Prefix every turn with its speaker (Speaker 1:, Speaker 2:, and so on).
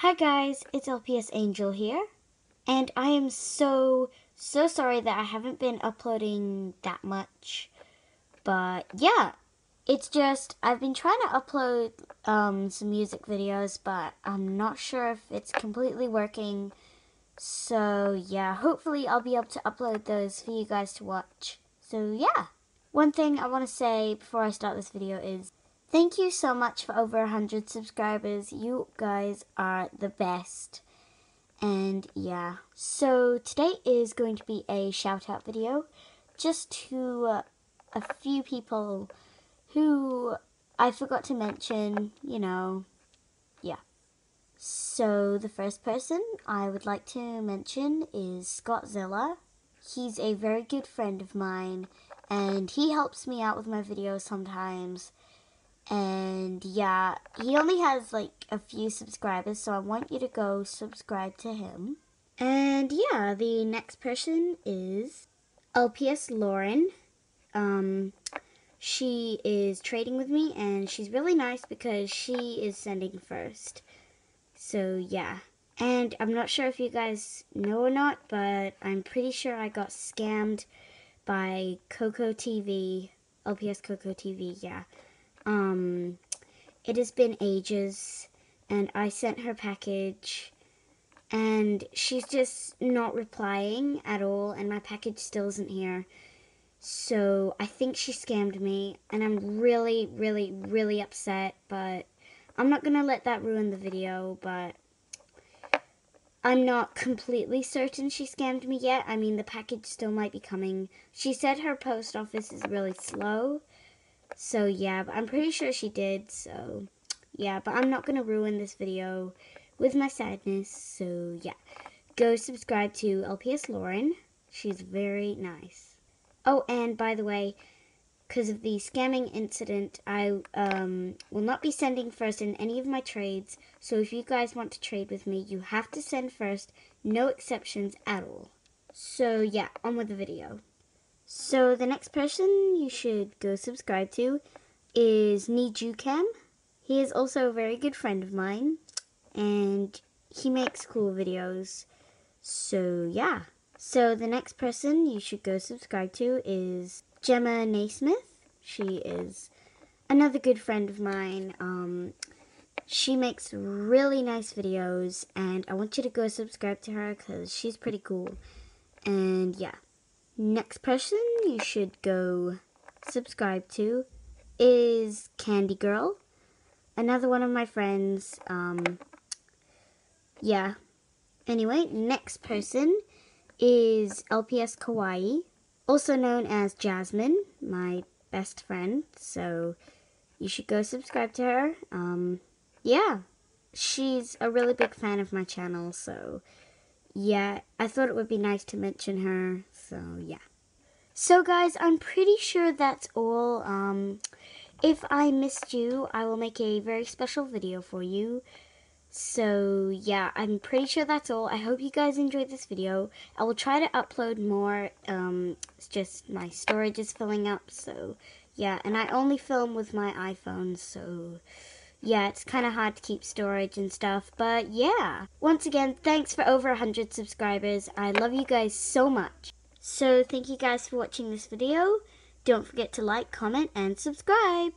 Speaker 1: Hi guys, it's LPS Angel here, and I am so, so sorry that I haven't been uploading that much, but yeah, it's just, I've been trying to upload um, some music videos, but I'm not sure if it's completely working, so yeah, hopefully I'll be able to upload those for you guys to watch, so yeah. One thing I want to say before I start this video is, Thank you so much for over 100 subscribers. You guys are the best. And yeah, so today is going to be a shout out video just to uh, a few people who I forgot to mention, you know, yeah. So the first person I would like to mention is Scottzilla. He's a very good friend of mine and he helps me out with my videos sometimes and yeah, he only has like a few subscribers, so I want you to go subscribe to him. And yeah, the next person is LPS Lauren. Um, she is trading with me, and she's really nice because she is sending first. So yeah. And I'm not sure if you guys know or not, but I'm pretty sure I got scammed by Coco TV, LPS Coco TV, yeah. Um, it has been ages, and I sent her package, and she's just not replying at all, and my package still isn't here. So I think she scammed me, and I'm really, really, really upset, but I'm not to let that ruin the video, but I'm not completely certain she scammed me yet. I mean, the package still might be coming. She said her post office is really slow, so yeah, I'm pretty sure she did, so yeah, but I'm not going to ruin this video with my sadness, so yeah. Go subscribe to LPS Lauren. She's very nice. Oh, and by the way, because of the scamming incident, I um, will not be sending first in any of my trades. So if you guys want to trade with me, you have to send first. No exceptions at all. So yeah, on with the video. So the next person you should go subscribe to is Nijucam. He is also a very good friend of mine, and he makes cool videos. So yeah. So the next person you should go subscribe to is Gemma Naismith. She is another good friend of mine. Um, she makes really nice videos, and I want you to go subscribe to her because she's pretty cool. And yeah. Next person you should go subscribe to is Candy Girl. Another one of my friends. Um, yeah. Anyway, next person is LPS Kawaii, also known as Jasmine, my best friend. So you should go subscribe to her. Um, yeah. She's a really big fan of my channel, so yeah, I thought it would be nice to mention her, so yeah. So guys, I'm pretty sure that's all. Um, if I missed you, I will make a very special video for you. So yeah, I'm pretty sure that's all. I hope you guys enjoyed this video. I will try to upload more. Um, it's just my storage is filling up, so yeah. And I only film with my iPhone, so yeah, it's kind of hard to keep storage and stuff, but yeah. Once again, thanks for over 100 subscribers. I love you guys so much. So thank you guys for watching this video. Don't forget to like, comment, and subscribe.